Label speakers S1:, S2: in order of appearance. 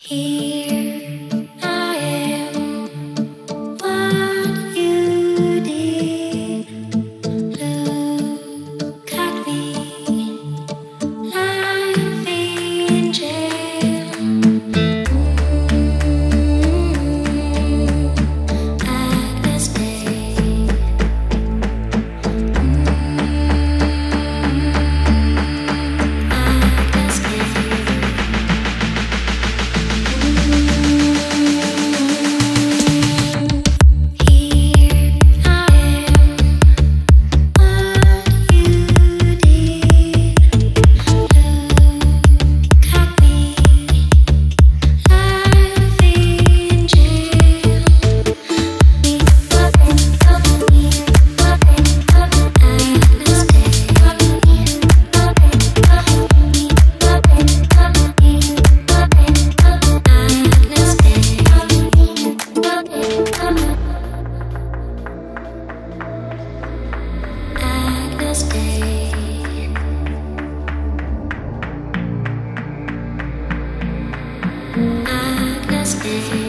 S1: Here Agnes Day.